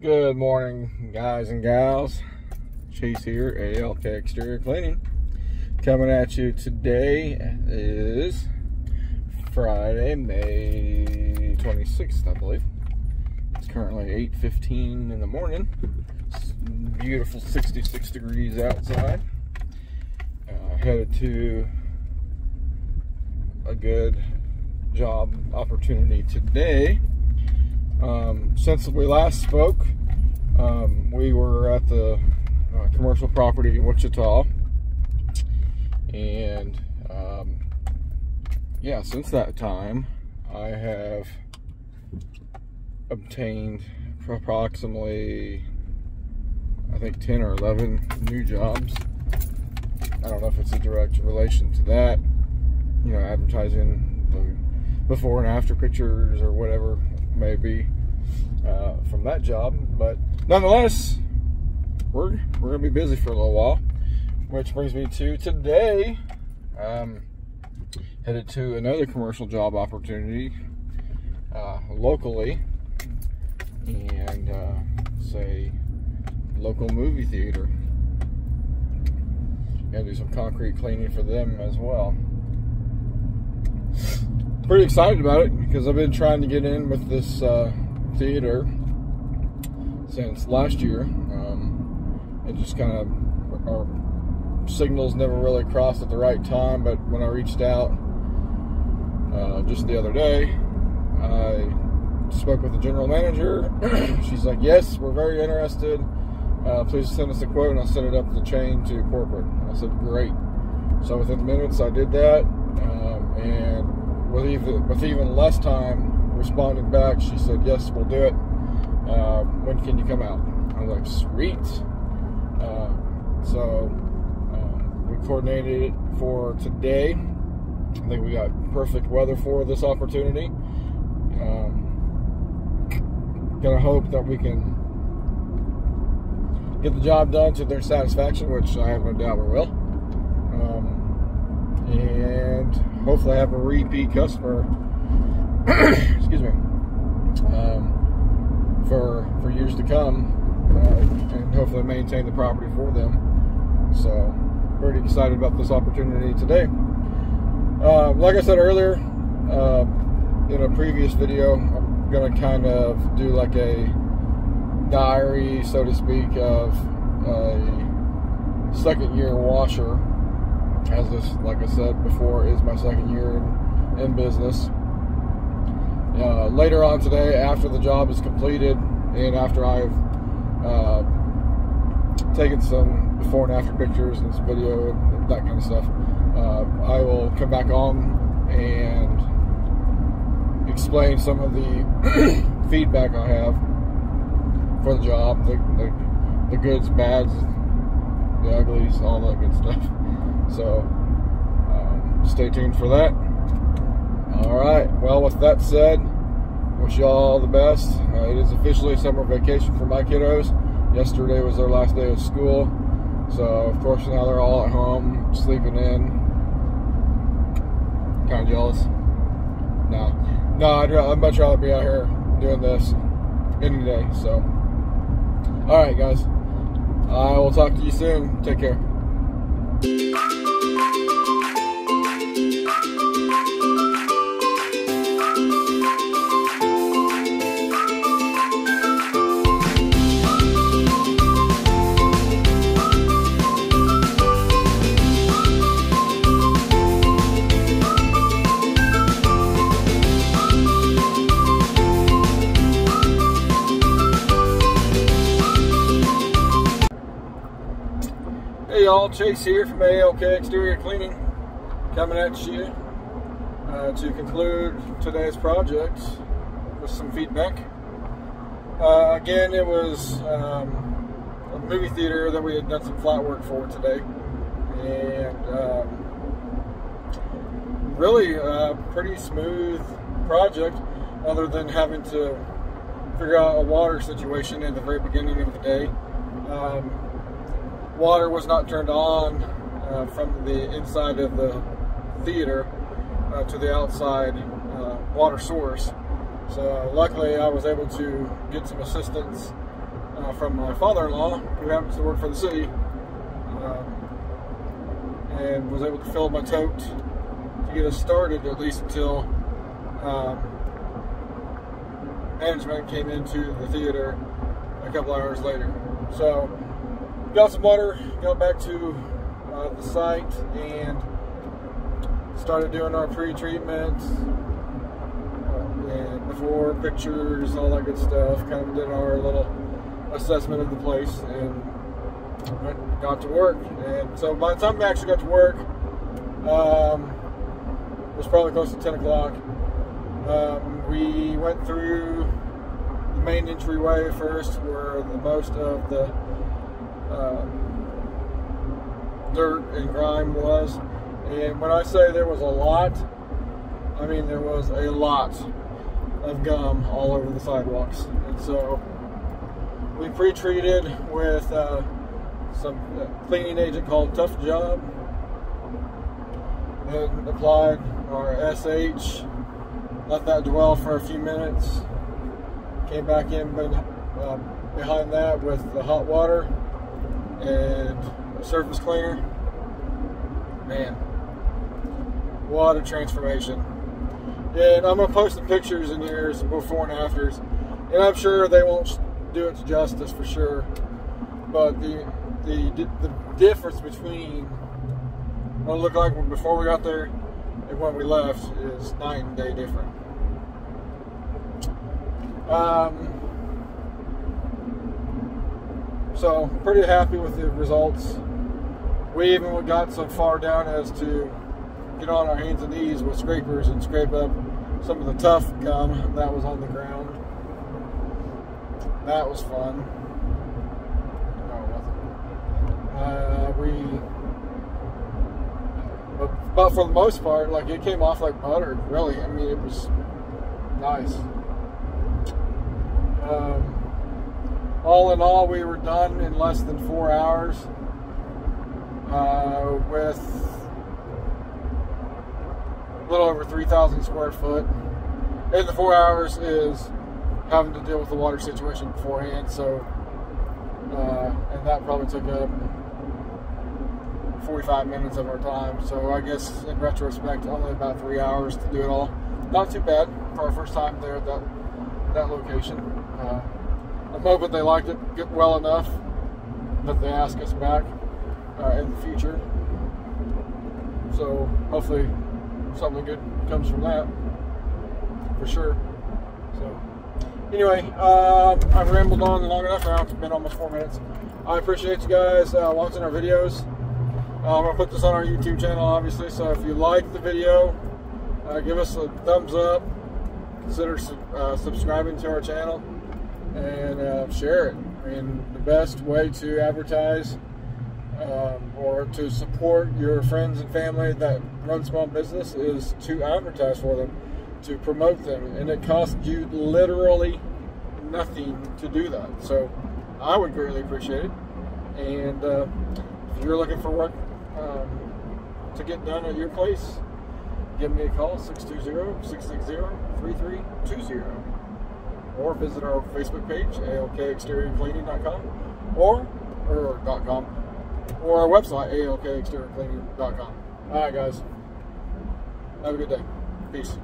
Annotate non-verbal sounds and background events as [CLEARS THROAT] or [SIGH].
Good morning, guys and gals. Chase here, ALK Exterior Cleaning. Coming at you today is Friday, May 26th, I believe. It's currently 8.15 in the morning. It's beautiful 66 degrees outside. Uh, headed to a good job opportunity today. Um, since we last spoke, um, we were at the uh, commercial property in Wichita, and um, yeah, since that time, I have obtained approximately, I think, 10 or 11 new jobs. I don't know if it's a direct relation to that, you know, advertising the before and after pictures or whatever maybe uh, from that job. But nonetheless, we're we're gonna be busy for a little while, which brings me to today. Um, headed to another commercial job opportunity uh, locally, and uh, say local movie theater. Gonna do some concrete cleaning for them as well pretty excited about it because I've been trying to get in with this uh, theater since last year. Um, it just kind of our signals never really crossed at the right time, but when I reached out uh, just the other day, I spoke with the general manager. [CLEARS THROAT] She's like, "Yes, we're very interested. Uh, please send us a quote, and I'll send it up the chain to corporate." I said, "Great." So within minutes, I did that, um, and with even with even less time responding back, she said, "Yes, we'll do it. Uh, when can you come out?" I was like, "Sweet." Uh, so uh, we coordinated it for today. I think we got perfect weather for this opportunity. Um, gonna hope that we can get the job done to their satisfaction, which I have no doubt we will. And hopefully have a repeat customer. [CLEARS THROAT] excuse me. Um, for for years to come, uh, and hopefully maintain the property for them. So, pretty excited about this opportunity today. Uh, like I said earlier, uh, in a previous video, I'm gonna kind of do like a diary, so to speak, of a second year washer as this, like I said before, is my second year in, in business. Uh, later on today, after the job is completed and after I've uh, taken some before and after pictures and some video and that kind of stuff, uh, I will come back on and explain some of the [CLEARS THROAT] feedback I have for the job, the, the, the goods, bads, the uglies, all that good stuff. So um, stay tuned for that. All right. Well, with that said, wish you all the best. Uh, it is officially summer vacation for my kiddos. Yesterday was their last day of school. So, of course, now they're all at home, sleeping in. Kind of jealous. No. No, I'd, I'd much rather be out here doing this any day. So, all right, guys. I will talk to you soon. Take care. Chase here from ALK Exterior Cleaning, coming at you uh, to conclude today's project with some feedback. Uh, again, it was um, a movie theater that we had done some flat work for today, and um, really a pretty smooth project, other than having to figure out a water situation at the very beginning of the day. Um, water was not turned on uh, from the inside of the theater uh, to the outside uh, water source. So luckily I was able to get some assistance uh, from my father-in-law, who happens to work for the city, um, and was able to fill my tote to get us started at least until um, management came into the theater a couple hours later. So, got some water, got back to uh, the site, and started doing our pre-treatment uh, and before pictures, all that good stuff. Kind of did our little assessment of the place and got to work. And so by the time we actually got to work, um, it was probably close to 10 o'clock. Um, we went through the main entryway first, where the most of the uh, dirt and grime was. And when I say there was a lot, I mean there was a lot of gum all over the sidewalks. And so we pre-treated with uh, some cleaning agent called Tough Job and applied our SH, let that dwell for a few minutes, came back in uh, behind that with the hot water and a surface cleaner. Man, what a transformation. And I'm going to post some pictures in here, some before and afters. And I'm sure they won't do it justice for sure. But the the the difference between what it looked like before we got there and when we left is night and day different. Um, so pretty happy with the results. We even got so far down as to get on our hands and knees with scrapers and scrape up some of the tough gum that was on the ground. That was fun. Uh, we, but, but for the most part, like it came off like butter. Really, I mean, it was nice. Um, all in all, we were done in less than four hours uh, with a little over 3,000 square foot. And the four hours is having to deal with the water situation beforehand. So, uh, and that probably took up 45 minutes of our time. So I guess in retrospect, only about three hours to do it all. Not too bad for our first time there at that that location. Uh, I'm hoping they liked it get well enough that they ask us back uh, in the future. So hopefully something good comes from that for sure. So anyway, uh, I've rambled on long enough now. It's been almost four minutes. I appreciate you guys uh, watching our videos. Uh, I'm gonna put this on our YouTube channel, obviously. So if you like the video, uh, give us a thumbs up. Consider uh, subscribing to our channel and uh, share it. I mean, the best way to advertise um, or to support your friends and family that run small business is to advertise for them, to promote them, and it costs you literally nothing to do that. So I would greatly appreciate it. And uh, if you're looking for work um, to get done at your place, give me a call 620-660-3320 or visit our Facebook page alkexteriorcleaning.com or or .com or our website, alkexteriorcleaning.com. All right, guys. Have a good day. Peace.